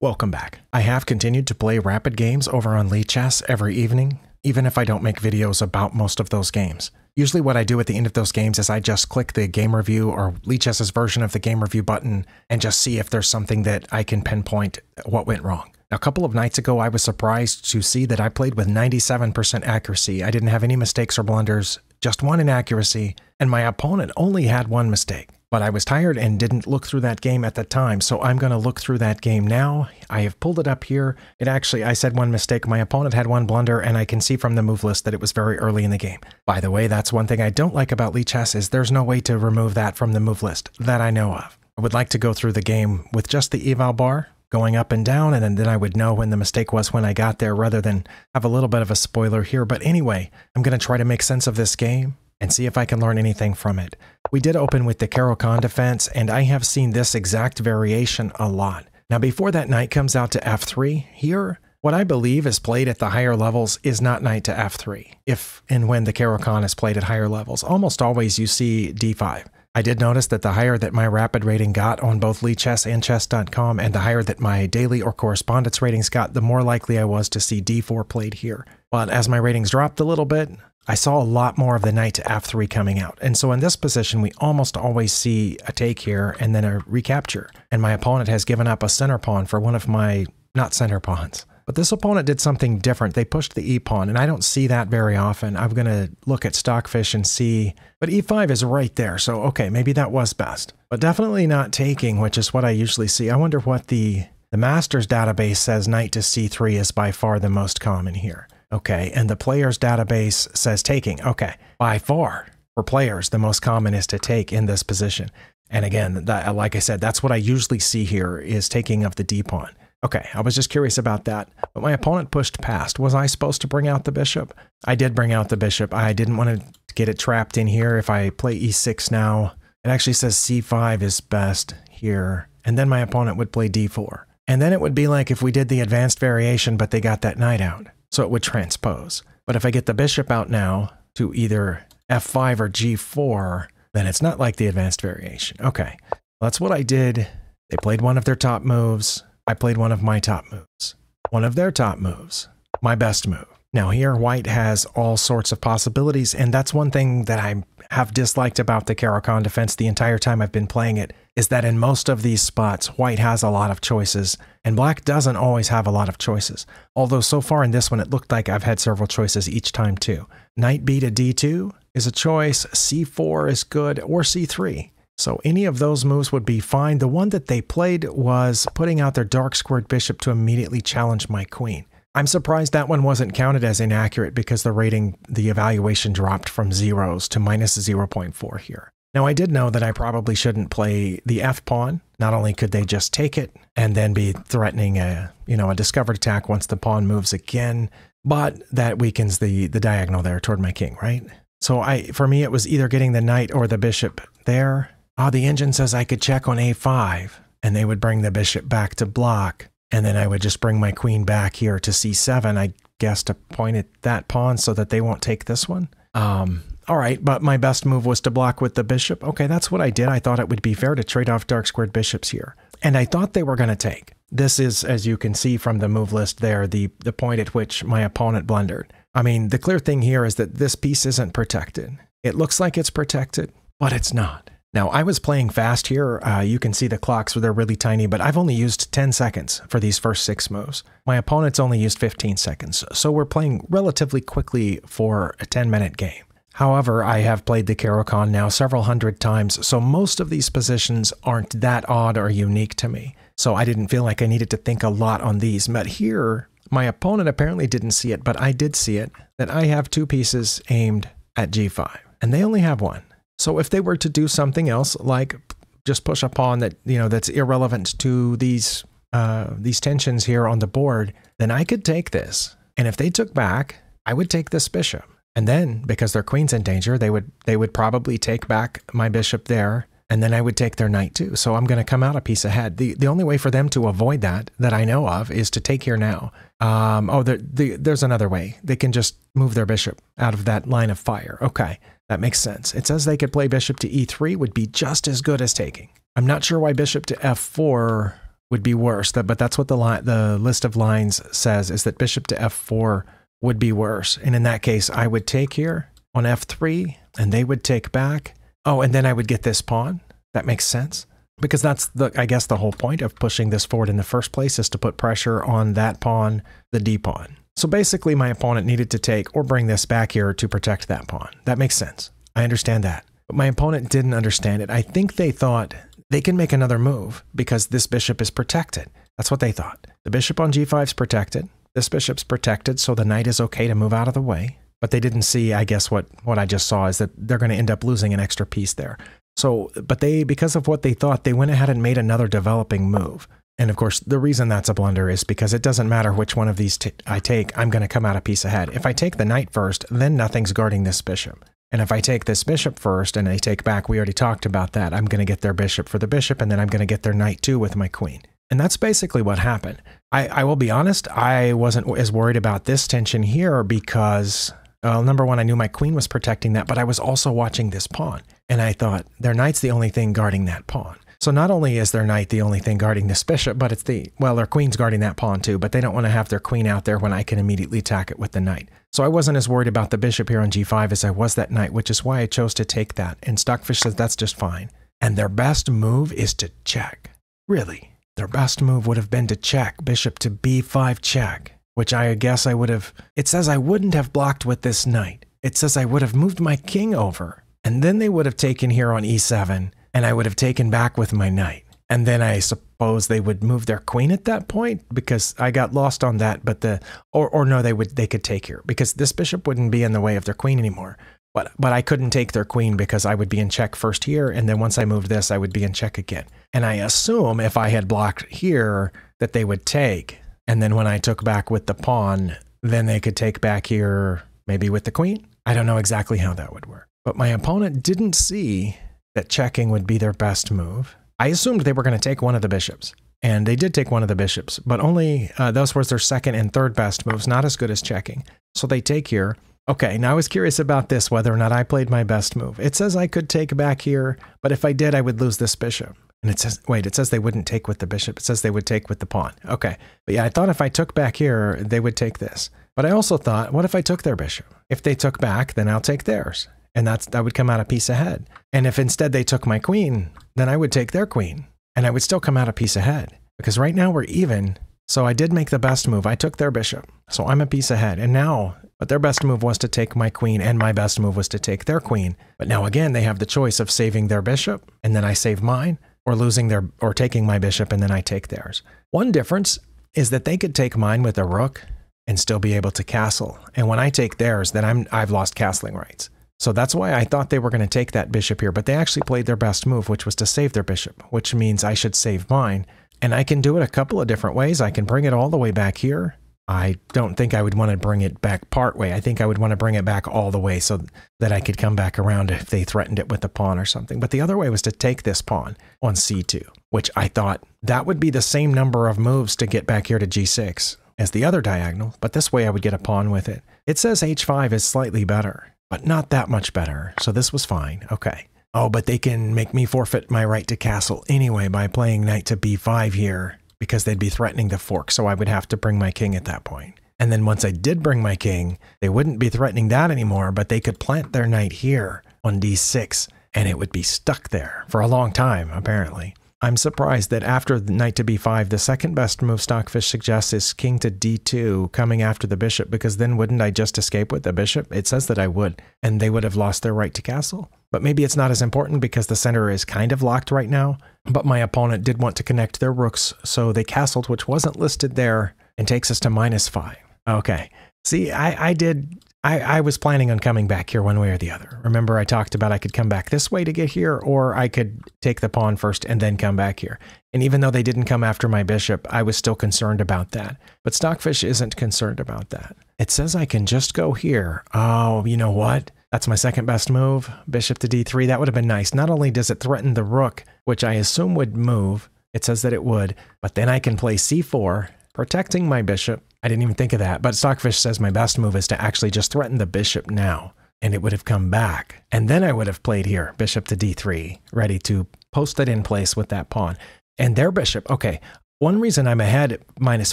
Welcome back. I have continued to play rapid games over on Lichess every evening, even if I don't make videos about most of those games. Usually what I do at the end of those games is I just click the game review or Lichess's version of the game review button and just see if there's something that I can pinpoint what went wrong. A couple of nights ago, I was surprised to see that I played with 97% accuracy. I didn't have any mistakes or blunders, just one inaccuracy, and my opponent only had one mistake. But I was tired and didn't look through that game at the time, so I'm going to look through that game now. I have pulled it up here. It actually, I said one mistake. My opponent had one blunder, and I can see from the move list that it was very early in the game. By the way, that's one thing I don't like about Lichess is there's no way to remove that from the move list that I know of. I would like to go through the game with just the eval bar, going up and down, and then I would know when the mistake was when I got there rather than have a little bit of a spoiler here. But anyway, I'm going to try to make sense of this game and see if I can learn anything from it. We did open with the Caro-Kann defense, and I have seen this exact variation a lot. Now, before that knight comes out to f3, here, what I believe is played at the higher levels is not knight to f3, if and when the Caro-Kann is played at higher levels. Almost always you see d5. I did notice that the higher that my rapid rating got on both Lichess and chess.com and the higher that my daily or correspondence ratings got, the more likely I was to see d4 played here. But as my ratings dropped a little bit, I saw a lot more of the knight to f3 coming out. And so in this position, we almost always see a take here and then a recapture. And my opponent has given up a center pawn for one of my not center pawns. But this opponent did something different. They pushed the e-pawn, and I don't see that very often. I'm going to look at Stockfish and see, but e5 is right there, so okay, maybe that was best. But definitely not taking, which is what I usually see. I wonder what the, the master's database says knight to c3 is by far the most common here. Okay, and the player's database says taking. Okay, by far, for players, the most common is to take in this position. And again, that, like I said, that's what I usually see here is taking of the d-pawn. Okay, I was just curious about that. But my opponent pushed past. Was I supposed to bring out the bishop? I did bring out the bishop. I didn't want to get it trapped in here. If I play e6 now, it actually says c5 is best here. And then my opponent would play d4. And then it would be like if we did the advanced variation, but they got that knight out. So it would transpose. But if I get the bishop out now to either f5 or g4, then it's not like the advanced variation. Okay, that's what I did. They played one of their top moves. I played one of my top moves, one of their top moves, my best move. Now here, white has all sorts of possibilities, and that's one thing that I have disliked about the Caro-Kann defense the entire time I've been playing it, is that in most of these spots, white has a lot of choices, and black doesn't always have a lot of choices. Although so far in this one, it looked like I've had several choices each time too. Knight b to d2 is a choice, c4 is good, or c3. So any of those moves would be fine. The one that they played was putting out their dark squared bishop to immediately challenge my queen. I'm surprised that one wasn't counted as inaccurate because the rating, the evaluation dropped from zeros to minus 0.4 here. Now I did know that I probably shouldn't play the F pawn. Not only could they just take it and then be threatening a, you know, a discovered attack once the pawn moves again, but that weakens the the diagonal there toward my king, right? So I for me it was either getting the knight or the bishop there oh, the engine says I could check on a5, and they would bring the bishop back to block, and then I would just bring my queen back here to c7, I guess, to point at that pawn so that they won't take this one. Um, all right, but my best move was to block with the bishop. Okay, that's what I did. I thought it would be fair to trade off dark squared bishops here. And I thought they were going to take. This is, as you can see from the move list there, the, the point at which my opponent blundered. I mean, the clear thing here is that this piece isn't protected. It looks like it's protected, but it's not. Now, I was playing fast here. Uh, you can see the clocks, they're really tiny, but I've only used 10 seconds for these first six moves. My opponent's only used 15 seconds, so we're playing relatively quickly for a 10 minute game. However, I have played the Caro-Kann now several hundred times, so most of these positions aren't that odd or unique to me. So I didn't feel like I needed to think a lot on these. But here, my opponent apparently didn't see it, but I did see it, that I have two pieces aimed at g5, and they only have one. So if they were to do something else, like just push a pawn that you know that's irrelevant to these uh, these tensions here on the board, then I could take this. And if they took back, I would take this bishop. And then, because their queen's in danger, they would they would probably take back my bishop there, and then I would take their knight too. So I'm going to come out a piece ahead. The the only way for them to avoid that that I know of is to take here now. Um, oh, the, the, there's another way. They can just move their bishop out of that line of fire. Okay. That makes sense. It says they could play bishop to e3 would be just as good as taking. I'm not sure why bishop to f4 would be worse. But that's what the the list of lines says is that bishop to f4 would be worse. And in that case, I would take here on f3 and they would take back. Oh, and then I would get this pawn. That makes sense. Because that's the I guess the whole point of pushing this forward in the first place is to put pressure on that pawn, the d pawn. So basically my opponent needed to take or bring this back here to protect that pawn. That makes sense. I understand that. But my opponent didn't understand it. I think they thought they can make another move because this bishop is protected. That's what they thought. The bishop on g5 is protected. This bishop's protected, so the knight is okay to move out of the way. But they didn't see, I guess, what, what I just saw is that they're going to end up losing an extra piece there. So, but they, because of what they thought, they went ahead and made another developing move. And of course, the reason that's a blunder is because it doesn't matter which one of these I take, I'm going to come out a piece ahead. If I take the knight first, then nothing's guarding this bishop. And if I take this bishop first and I take back, we already talked about that. I'm going to get their bishop for the bishop, and then I'm going to get their knight too with my queen. And that's basically what happened. I, I will be honest, I wasn't as worried about this tension here because, well, number one, I knew my queen was protecting that, but I was also watching this pawn. And I thought, their knight's the only thing guarding that pawn. So not only is their knight the only thing guarding this bishop, but it's the, well, their queen's guarding that pawn too, but they don't want to have their queen out there when I can immediately attack it with the knight. So I wasn't as worried about the bishop here on g5 as I was that knight, which is why I chose to take that. And Stockfish says that's just fine. And their best move is to check. Really, their best move would have been to check bishop to b5 check, which I guess I would have, it says I wouldn't have blocked with this knight. It says I would have moved my king over. And then they would have taken here on e7 and I would have taken back with my knight. And then I suppose they would move their queen at that point because I got lost on that. But the or or no, they would they could take here because this bishop wouldn't be in the way of their queen anymore. But but I couldn't take their queen because I would be in check first here, and then once I moved this, I would be in check again. And I assume if I had blocked here that they would take, and then when I took back with the pawn, then they could take back here maybe with the queen. I don't know exactly how that would work. But my opponent didn't see that checking would be their best move. I assumed they were going to take one of the bishops. And they did take one of the bishops, but only uh, those was their second and third best moves, not as good as checking. So they take here. Okay, now I was curious about this, whether or not I played my best move. It says I could take back here, but if I did, I would lose this bishop. And it says, wait, it says they wouldn't take with the bishop. It says they would take with the pawn. Okay. But yeah, I thought if I took back here, they would take this. But I also thought, what if I took their bishop? If they took back, then I'll take theirs and that's that would come out a piece ahead. And if instead they took my queen, then I would take their queen, and I would still come out a piece ahead. Because right now we're even. So I did make the best move. I took their bishop. So I'm a piece ahead. And now, but their best move was to take my queen, and my best move was to take their queen. But now again, they have the choice of saving their bishop, and then I save mine, or losing their or taking my bishop and then I take theirs. One difference is that they could take mine with a rook and still be able to castle. And when I take theirs, then I'm I've lost castling rights. So that's why I thought they were going to take that bishop here, but they actually played their best move, which was to save their bishop, which means I should save mine. And I can do it a couple of different ways. I can bring it all the way back here. I don't think I would want to bring it back part way. I think I would want to bring it back all the way so that I could come back around if they threatened it with a pawn or something. But the other way was to take this pawn on c2, which I thought that would be the same number of moves to get back here to g6 as the other diagonal, but this way I would get a pawn with it. It says h5 is slightly better but not that much better. So this was fine. Okay. Oh, but they can make me forfeit my right to castle anyway by playing knight to b5 here because they'd be threatening the fork. So I would have to bring my king at that point. And then once I did bring my king, they wouldn't be threatening that anymore, but they could plant their knight here on d6 and it would be stuck there for a long time, apparently. I'm surprised that after knight to b5, the second best move Stockfish suggests is king to d2, coming after the bishop, because then wouldn't I just escape with the bishop? It says that I would, and they would have lost their right to castle. But maybe it's not as important because the center is kind of locked right now. But my opponent did want to connect their rooks, so they castled, which wasn't listed there, and takes us to minus five. Okay. See, I, I did I, I was planning on coming back here one way or the other. Remember, I talked about I could come back this way to get here, or I could take the pawn first and then come back here. And even though they didn't come after my bishop, I was still concerned about that. But Stockfish isn't concerned about that. It says I can just go here. Oh, you know what? That's my second best move. Bishop to d3. That would have been nice. Not only does it threaten the rook, which I assume would move, it says that it would, but then I can play c4, protecting my bishop, I didn't even think of that. But Stockfish says my best move is to actually just threaten the bishop now, and it would have come back. And then I would have played here, bishop to d3, ready to post it in place with that pawn. And their bishop, okay, One reason I'm ahead minus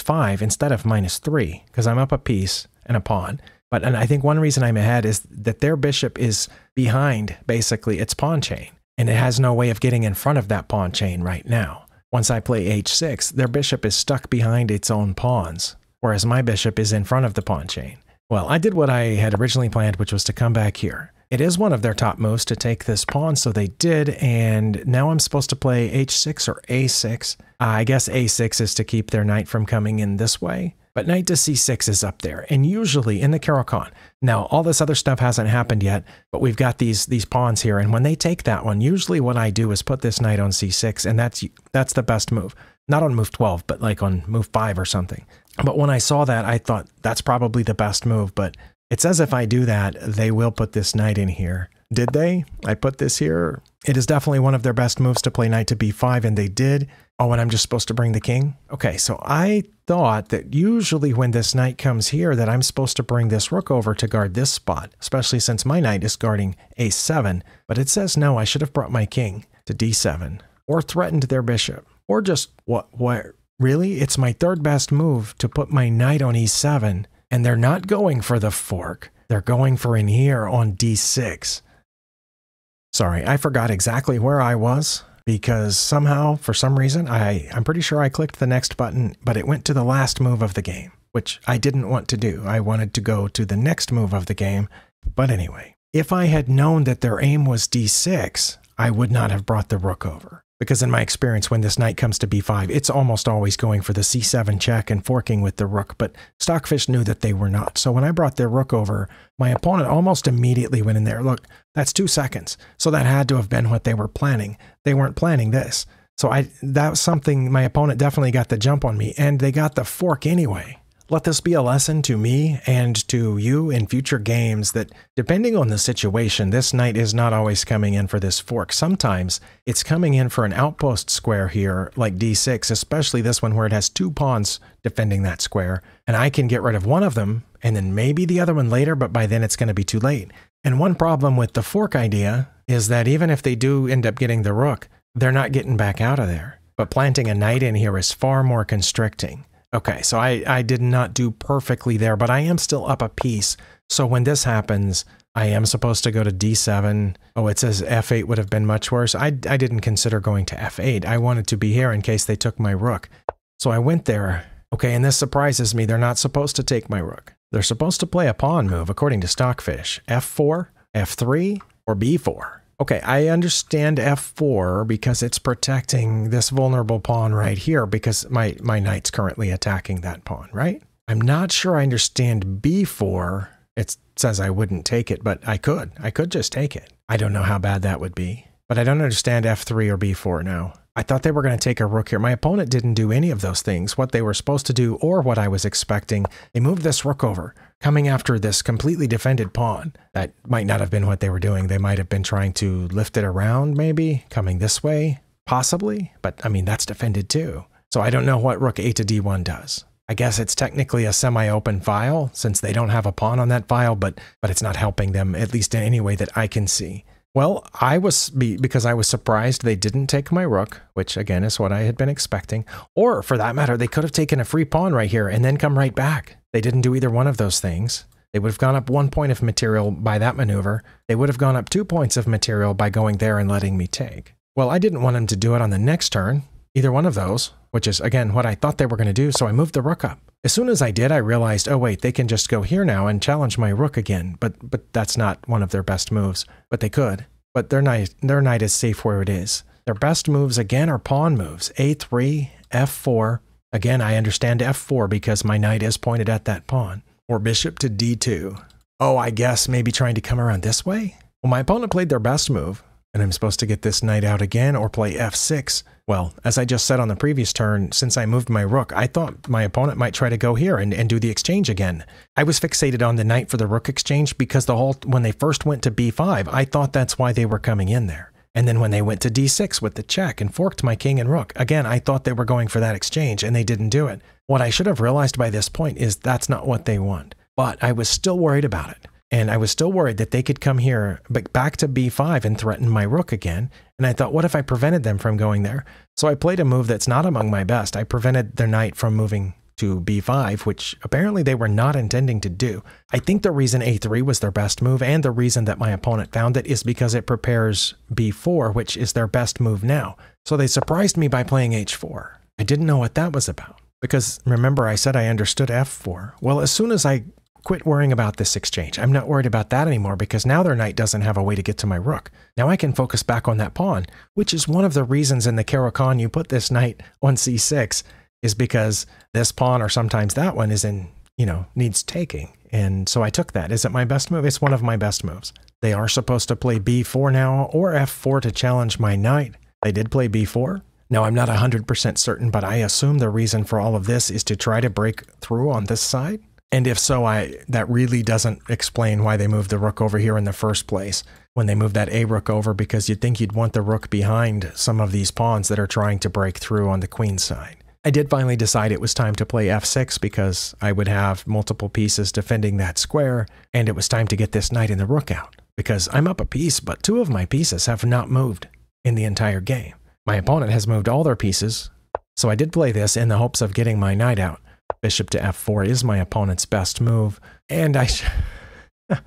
five instead of minus three, because I'm up a piece and a pawn. But and I think one reason I'm ahead is that their bishop is behind basically its pawn chain, and it has no way of getting in front of that pawn chain right now. Once I play h6, their bishop is stuck behind its own pawns, whereas my bishop is in front of the pawn chain. Well, I did what I had originally planned, which was to come back here. It is one of their top moves to take this pawn, so they did, and now I'm supposed to play h6 or a6. Uh, I guess a6 is to keep their knight from coming in this way, but knight to c6 is up there, and usually in the Caro-Kann. Now, all this other stuff hasn't happened yet, but we've got these these pawns here, and when they take that one, usually what I do is put this knight on c6, and that's that's the best move. Not on move 12, but like on move 5 or something. But when I saw that, I thought that's probably the best move, but it says if I do that, they will put this knight in here. Did they? I put this here. It is definitely one of their best moves to play knight to b5, and they did. Oh, and I'm just supposed to bring the king? Okay, so I thought that usually when this knight comes here that I'm supposed to bring this rook over to guard this spot, especially since my knight is guarding a7. But it says no, I should have brought my king to d7 or threatened their bishop or just what, what, really? It's my third best move to put my knight on e7 and they're not going for the fork. They're going for in here on d6. Sorry, I forgot exactly where I was because somehow, for some reason, I, I'm pretty sure I clicked the next button, but it went to the last move of the game, which I didn't want to do. I wanted to go to the next move of the game. But anyway, if I had known that their aim was d6, I would not have brought the rook over. Because in my experience, when this knight comes to b5, it's almost always going for the c7 check and forking with the rook, but Stockfish knew that they were not. So when I brought their rook over, my opponent almost immediately went in there. Look, that's two seconds. So that had to have been what they were planning. They weren't planning this. So I that was something my opponent definitely got the jump on me, and they got the fork anyway. Let this be a lesson to me and to you in future games that depending on the situation, this knight is not always coming in for this fork. Sometimes it's coming in for an outpost square here, like d6, especially this one where it has two pawns defending that square. And I can get rid of one of them and then maybe the other one later, but by then it's going to be too late. And one problem with the fork idea is that even if they do end up getting the rook, they're not getting back out of there. But planting a knight in here is far more constricting. Okay, so I, I did not do perfectly there, but I am still up a piece. So when this happens, I am supposed to go to d7. Oh, it says f8 would have been much worse. I, I didn't consider going to f8. I wanted to be here in case they took my rook. So I went there. Okay, and this surprises me. They're not supposed to take my rook. They're supposed to play a pawn move according to Stockfish. f4, f3, or b4. Okay, I understand f4 because it's protecting this vulnerable pawn right here because my, my knight's currently attacking that pawn, right? I'm not sure I understand b4. It says I wouldn't take it, but I could. I could just take it. I don't know how bad that would be. But I don't understand f3 or b4 now. I thought they were going to take a rook here. My opponent didn't do any of those things, what they were supposed to do or what I was expecting. They moved this rook over, coming after this completely defended pawn. That might not have been what they were doing. They might have been trying to lift it around, maybe, coming this way, possibly. But I mean, that's defended too. So I don't know what rook a to d1 does. I guess it's technically a semi-open file since they don't have a pawn on that file, but but it's not helping them at least in any way that I can see. Well, I was because I was surprised they didn't take my rook, which again is what I had been expecting. Or for that matter, they could have taken a free pawn right here and then come right back. They didn't do either one of those things. They would have gone up one point of material by that maneuver. They would have gone up two points of material by going there and letting me take. Well, I didn't want him to do it on the next turn, either one of those, which is again what I thought they were going to do, so I moved the rook up. As soon as I did, I realized, oh wait, they can just go here now and challenge my rook again, but but that's not one of their best moves. But they could. But their knight their knight is safe where it is. Their best moves again are pawn moves. A3, F4. Again, I understand F4 because my knight is pointed at that pawn. Or bishop to D2. Oh, I guess maybe trying to come around this way? Well, my opponent played their best move, and I'm supposed to get this knight out again or play f6. Well, as I just said on the previous turn, since I moved my rook, I thought my opponent might try to go here and, and do the exchange again. I was fixated on the knight for the rook exchange because the whole when they first went to b5, I thought that's why they were coming in there. And then when they went to d6 with the check and forked my king and rook, again, I thought they were going for that exchange and they didn't do it. What I should have realized by this point is that's not what they want. But I was still worried about it. And I was still worried that they could come here, but back to b5 and threaten my rook again. And I thought, what if I prevented them from going there? So I played a move that's not among my best. I prevented their knight from moving to b5, which apparently they were not intending to do. I think the reason a3 was their best move and the reason that my opponent found it is because it prepares b4, which is their best move now. So they surprised me by playing h4. I didn't know what that was about. Because remember, I said I understood f4. Well, as soon as I quit worrying about this exchange, I'm not worried about that anymore because now their knight doesn't have a way to get to my rook. Now I can focus back on that pawn, which is one of the reasons in the Caro-Kann you put this knight on c6 is because this pawn or sometimes that one is in, you know, needs taking. And so I took that. Is it my best move? It's one of my best moves. They are supposed to play b4 now or f4 to challenge my knight. They did play b4. Now, I'm not 100% certain, but I assume the reason for all of this is to try to break through on this side. And if so, I that really doesn't explain why they moved the rook over here in the first place when they moved that a rook over because you'd think you'd want the rook behind some of these pawns that are trying to break through on the queen side. I did finally decide it was time to play f6 because I would have multiple pieces defending that square, and it was time to get this knight and the rook out. Because I'm up a piece, but two of my pieces have not moved in the entire game. My opponent has moved all their pieces, so I did play this in the hopes of getting my knight out. Bishop to f4 is my opponent's best move, and I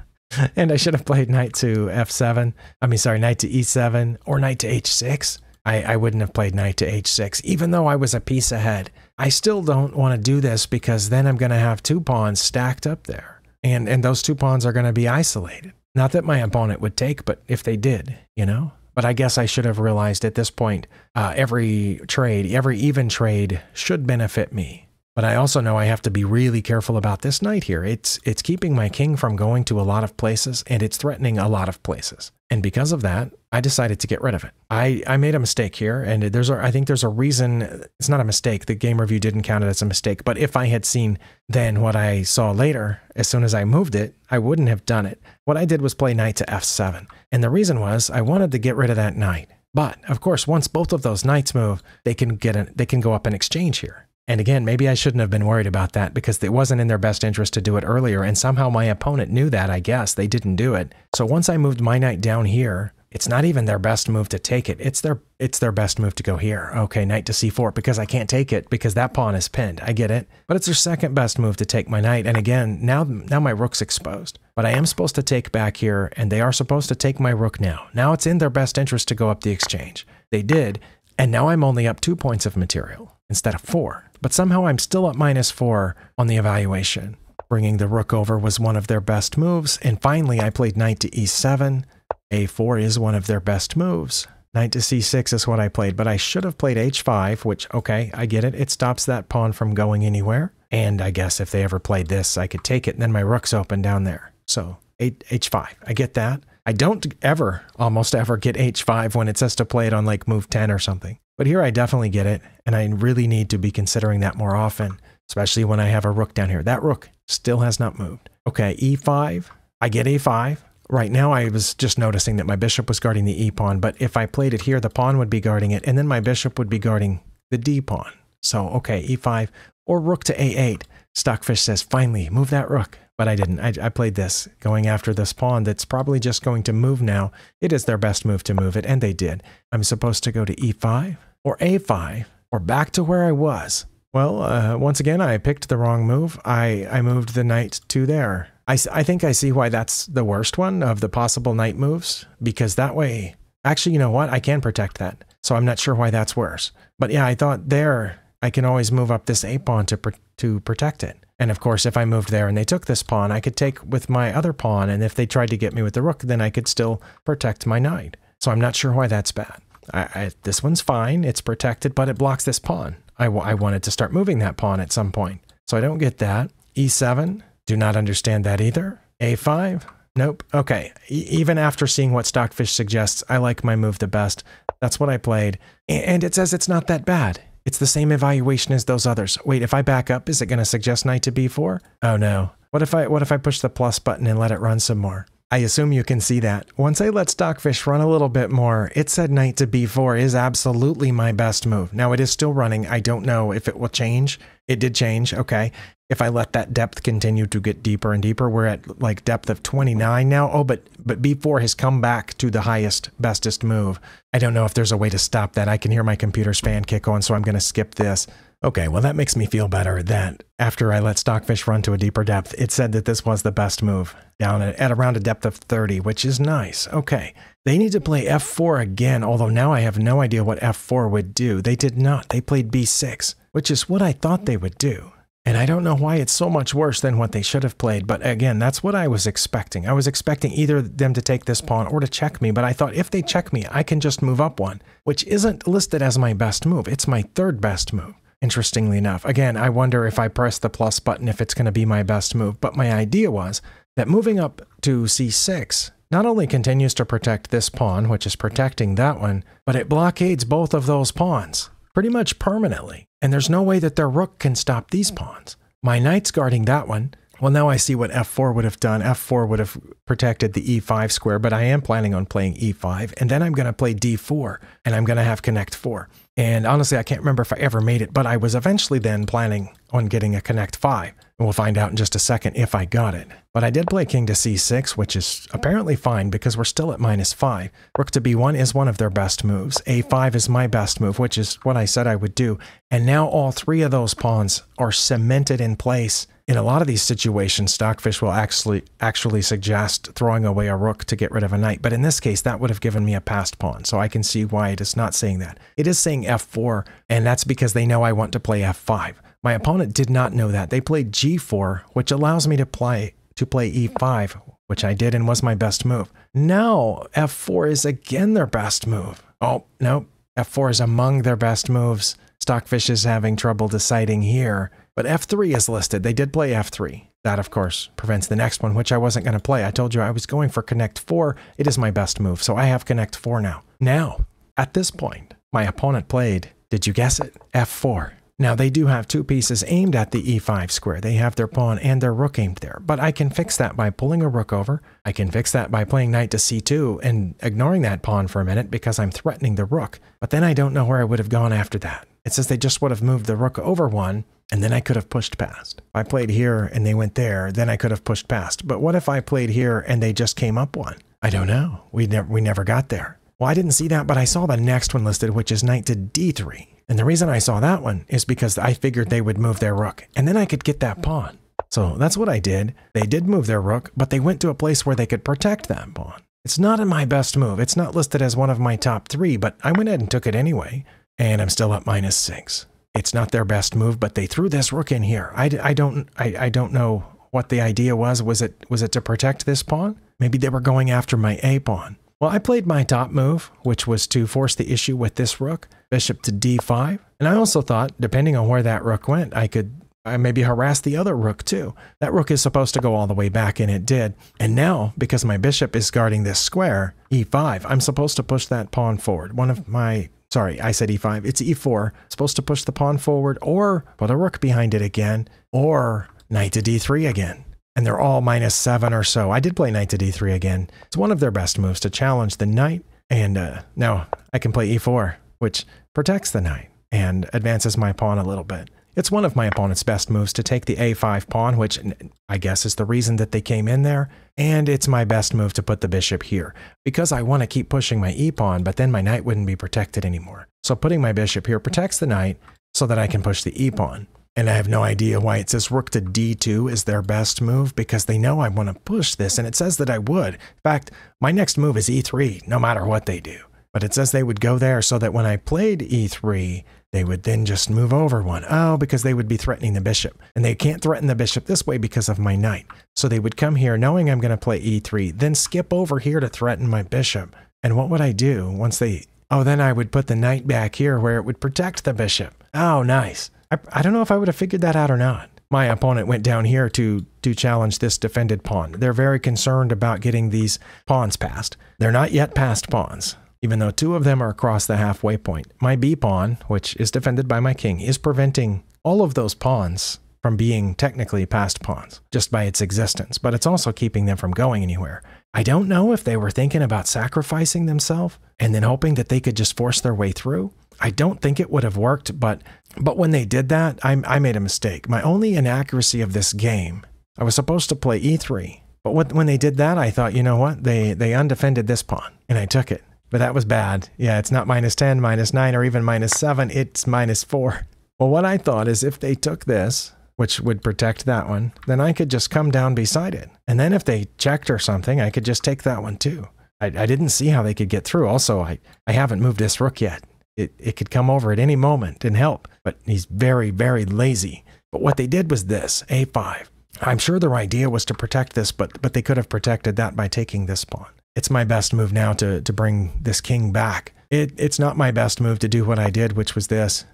and I should have played knight to f7. I mean, sorry, knight to e7 or knight to h6. I, I wouldn't have played knight to h6, even though I was a piece ahead. I still don't want to do this because then I'm going to have two pawns stacked up there. And, and those two pawns are going to be isolated. Not that my opponent would take, but if they did, you know? But I guess I should have realized at this point, uh, every trade, every even trade should benefit me. But I also know I have to be really careful about this knight here. It's it's keeping my king from going to a lot of places and it's threatening a lot of places. And because of that, I decided to get rid of it. I, I made a mistake here, and there's a, I think there's a reason. It's not a mistake. The game review didn't count it as a mistake. But if I had seen then what I saw later, as soon as I moved it, I wouldn't have done it. What I did was play knight to f7, and the reason was I wanted to get rid of that knight. But of course, once both of those knights move, they can get a, they can go up in exchange here. And again, maybe I shouldn't have been worried about that because it wasn't in their best interest to do it earlier. And somehow my opponent knew that, I guess. They didn't do it. So once I moved my knight down here, it's not even their best move to take it. It's their it's their best move to go here. Okay, knight to c4 because I can't take it because that pawn is pinned. I get it. But it's their second best move to take my knight. And again, now now my rook's exposed. But I am supposed to take back here and they are supposed to take my rook now. Now it's in their best interest to go up the exchange. They did, and now I'm only up 2 points of material instead of 4 but somehow I'm still at minus four on the evaluation. Bringing the rook over was one of their best moves, and finally I played knight to e7. a4 is one of their best moves. Knight to c6 is what I played, but I should have played h5, which, okay, I get it. It stops that pawn from going anywhere. And I guess if they ever played this, I could take it, and then my rook's open down there. So h5, I get that. I don't ever, almost ever, get h5 when it says to play it on like move 10 or something. But here I definitely get it, and I really need to be considering that more often, especially when I have a rook down here. That rook still has not moved. Okay, e5, I get a5. Right now I was just noticing that my bishop was guarding the e pawn, but if I played it here, the pawn would be guarding it, and then my bishop would be guarding the d pawn. So, okay, e5, or rook to a8. Stockfish says, finally, move that rook. But I didn't. I, I, played this, going after this pawn that's probably just going to move now. It is their best move to move it, and they did. I'm supposed to go to e5 or a5 or back to where I was. Well, uh, once again, I picked the wrong move. I, I moved the knight to there. I, I think I see why that's the worst one of the possible knight moves, because that way, actually, you know what? I can protect that. So I'm not sure why that's worse. But yeah, I thought there, I can always move up this a pawn to, to protect it. And of course, if I moved there and they took this pawn, I could take with my other pawn. And if they tried to get me with the rook, then I could still protect my knight. So I'm not sure why that's bad. I, I, this one's fine. It's protected, but it blocks this pawn. I, I wanted to start moving that pawn at some point. So I don't get that. E7, do not understand that either. A5, nope. Okay, e even after seeing what Stockfish suggests, I like my move the best. That's what I played. And it says it's not that bad. It's the same evaluation as those others. Wait, if I back up, is it going to suggest knight to b4? Oh no. What if I what if I push the plus button and let it run some more? I assume you can see that. Once I let Stockfish run a little bit more, it said knight to b4 is absolutely my best move. Now it is still running. I don't know if it will change. It did change, okay. If I let that depth continue to get deeper and deeper, we're at like depth of 29 now. Oh, but but b4 has come back to the highest, bestest move. I don't know if there's a way to stop that. I can hear my computer's fan kick on, so I'm going to skip this. Okay, well, that makes me feel better that after I let Stockfish run to a deeper depth, it said that this was the best move down at, at, around a depth of 30, which is nice. Okay, they need to play f4 again, although now I have no idea what f4 would do. They did not. They played b6, which is what I thought they would do. And I don't know why it's so much worse than what they should have played, but again, that's what I was expecting. I was expecting either them to take this pawn or to check me, but I thought if they check me, I can just move up one, which isn't listed as my best move. It's my third best move interestingly enough. Again, I wonder if I press the plus button if it's going to be my best move, but my idea was that moving up to c6 not only continues to protect this pawn, which is protecting that one, but it blockades both of those pawns pretty much permanently. And there's no way that their rook can stop these pawns. My knight's guarding that one. Well, now I see what f4 would have done. f4 would have protected the e5 square, but I am planning on playing e5. And then I'm going to play d4, and I'm going to have connect 4. And honestly, I can't remember if I ever made it, but I was eventually then planning on getting a Connect 5. And we'll find out in just a second if I got it. But I did play King to C6, which is apparently fine because we're still at minus 5. Rook to B1 is one of their best moves. A5 is my best move, which is what I said I would do. And now all three of those pawns are cemented in place in a lot of these situations, Stockfish will actually actually suggest throwing away a rook to get rid of a knight. But in this case, that would have given me a passed pawn. So I can see why it is not saying that. It is saying f4, and that's because they know I want to play f5. My opponent did not know that. They played g4, which allows me to play to play e5, which I did and was my best move. Now f4 is again their best move. Oh, no, f4 is among their best moves. Stockfish is having trouble deciding here. But f3 is listed. They did play f3. That, of course, prevents the next one, which I wasn't going to play. I told you I was going for connect 4. It is my best move, so I have connect 4 now. Now, at this point, my opponent played, did you guess it? f4. Now, they do have two pieces aimed at the e5 square. They have their pawn and their rook aimed there. But I can fix that by pulling a rook over. I can fix that by playing knight to c2 and ignoring that pawn for a minute because I'm threatening the rook. But then I don't know where I would have gone after that. It says they just would have moved the rook over one, and then I could have pushed past. If I played here and they went there, then I could have pushed past. But what if I played here and they just came up one? I don't know. We never we never got there. Well, I didn't see that, but I saw the next one listed, which is knight to d3. And the reason I saw that one is because I figured they would move their rook, and then I could get that pawn. So that's what I did. They did move their rook, but they went to a place where they could protect that pawn. It's not in my best move. It's not listed as one of my top three, but I went ahead and took it anyway. And I'm still at minus six it's not their best move, but they threw this rook in here. I, I don't I, I don't know what the idea was. Was it was it to protect this pawn? Maybe they were going after my a pawn. Well, I played my top move, which was to force the issue with this rook, bishop to d5. And I also thought, depending on where that rook went, I could I maybe harass the other rook too. That rook is supposed to go all the way back, and it did. And now, because my bishop is guarding this square, e5, I'm supposed to push that pawn forward. One of my Sorry, I said e5. It's e4. Supposed to push the pawn forward or put a rook behind it again or knight to d3 again. And they're all minus seven or so. I did play knight to d3 again. It's one of their best moves to challenge the knight. And uh, now I can play e4, which protects the knight and advances my pawn a little bit. It's one of my opponent's best moves to take the a5 pawn, which I guess is the reason that they came in there, and it's my best move to put the bishop here, because I want to keep pushing my e-pawn, but then my knight wouldn't be protected anymore. So putting my bishop here protects the knight so that I can push the e-pawn. And I have no idea why it says rook to d2 is their best move, because they know I want to push this, and it says that I would. In fact, my next move is e3, no matter what they do. But it says they would go there so that when I played e3, they would then just move over one. Oh, because they would be threatening the bishop. And they can't threaten the bishop this way because of my knight. So they would come here knowing I'm going to play e3, then skip over here to threaten my bishop. And what would I do once they... Oh, then I would put the knight back here where it would protect the bishop. Oh, nice. I, I don't know if I would have figured that out or not. My opponent went down here to, to challenge this defended pawn. They're very concerned about getting these pawns passed. They're not yet passed pawns even though two of them are across the halfway point. My b pawn, which is defended by my king, is preventing all of those pawns from being technically passed pawns just by its existence, but it's also keeping them from going anywhere. I don't know if they were thinking about sacrificing themselves and then hoping that they could just force their way through. I don't think it would have worked, but but when they did that, I, I made a mistake. My only inaccuracy of this game, I was supposed to play e3, but when, when they did that, I thought, you know what? They they undefended this pawn, and I took it. But that was bad. Yeah, it's not minus 10, minus 9, or even minus 7. It's minus 4. Well, what I thought is if they took this, which would protect that one, then I could just come down beside it. And then if they checked or something, I could just take that one too. I, I didn't see how they could get through. Also, I, I haven't moved this rook yet. It, it could come over at any moment and help, but he's very, very lazy. But what they did was this a5. I'm sure their idea was to protect this, but, but they could have protected that by taking this pawn. It's my best move now to, to bring this king back. It, it's not my best move to do what I did, which was this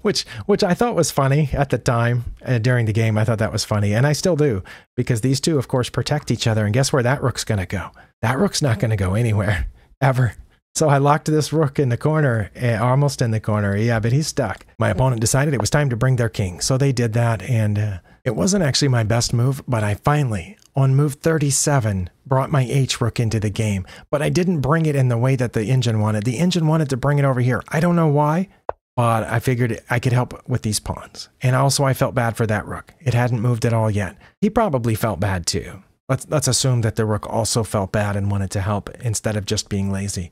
which which I thought was funny at the time uh, during the game. I thought that was funny, and I still do because these two, of course, protect each other. And guess where that rook's going to go? That rook's not going to go anywhere ever. So I locked this rook in the corner, uh, almost in the corner. Yeah, but he's stuck. My opponent decided it was time to bring their king, so they did that, and uh, it wasn't actually my best move, but I finally. On move 37, brought my H rook into the game, but I didn't bring it in the way that the engine wanted. The engine wanted to bring it over here. I don't know why but I figured I could help with these pawns. And also I felt bad for that rook. It hadn't moved at all yet. He probably felt bad too. Let's, let's assume that the rook also felt bad and wanted to help instead of just being lazy.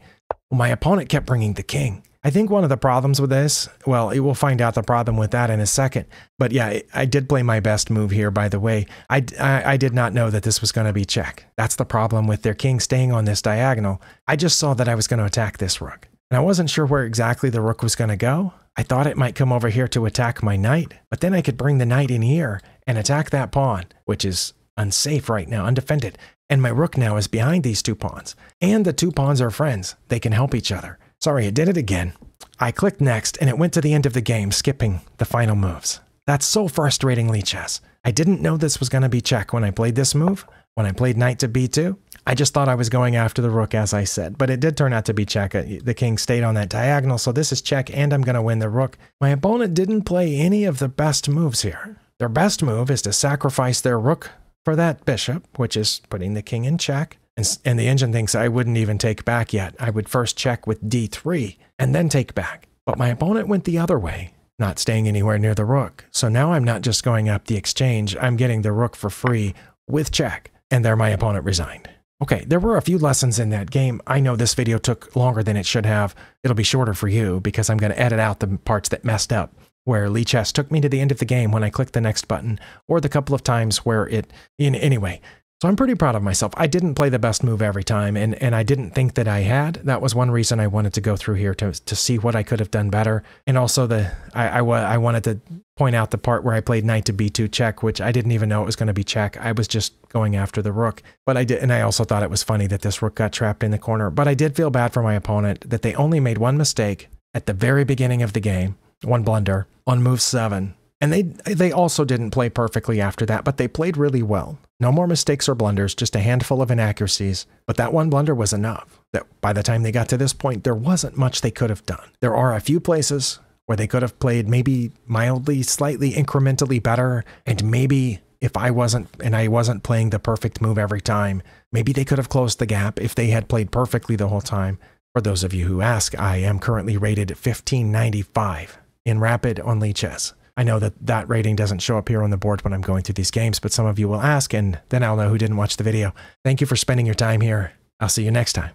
Well, my opponent kept bringing the king. I think one of the problems with this, well, we'll find out the problem with that in a second. But yeah, I did play my best move here, by the way. I, I, I did not know that this was going to be check. That's the problem with their king staying on this diagonal. I just saw that I was going to attack this rook and I wasn't sure where exactly the rook was going to go. I thought it might come over here to attack my knight, but then I could bring the knight in here and attack that pawn, which is unsafe right now, undefended. And my rook now is behind these two pawns. And the two pawns are friends. They can help each other. Sorry, it did it again. I clicked next and it went to the end of the game, skipping the final moves. That's so frustrating, chess. I didn't know this was going to be check when I played this move. When I played knight to b2, I just thought I was going after the rook, as I said, but it did turn out to be check. Uh, the king stayed on that diagonal, so this is check, and I'm going to win the rook. My opponent didn't play any of the best moves here. Their best move is to sacrifice their rook for that bishop, which is putting the king in check. And, and the engine thinks I wouldn't even take back yet. I would first check with d3 and then take back. But my opponent went the other way, not staying anywhere near the rook. So now I'm not just going up the exchange, I'm getting the rook for free with check. And there my opponent resigned. Okay, there were a few lessons in that game. I know this video took longer than it should have. It'll be shorter for you because I'm going to edit out the parts that messed up, where Lichess took me to the end of the game when I clicked the next button, or the couple of times where it... In, anyway, so I'm pretty proud of myself. I didn't play the best move every time, and, and I didn't think that I had. That was one reason I wanted to go through here to, to see what I could have done better. And also the I, I, I wanted to point out the part where I played knight to b2 check, which I didn't even know it was going to be check. I was just going after the rook. But I did, and I also thought it was funny that this rook got trapped in the corner. But I did feel bad for my opponent that they only made one mistake at the very beginning of the game, one blunder on move seven and they they also didn't play perfectly after that, but they played really well. No more mistakes or blunders, just a handful of inaccuracies. But that one blunder was enough. That by the time they got to this point, there wasn't much they could have done. There are a few places where they could have played maybe mildly, slightly incrementally better, and maybe if I wasn't and I wasn't playing the perfect move every time, maybe they could have closed the gap if they had played perfectly the whole time. For those of you who ask, I am currently rated 1595 in Rapid on Lichess. I know that that rating doesn't show up here on the board when I'm going through these games, but some of you will ask, and then I'll know who didn't watch the video. Thank you for spending your time here. I'll see you next time.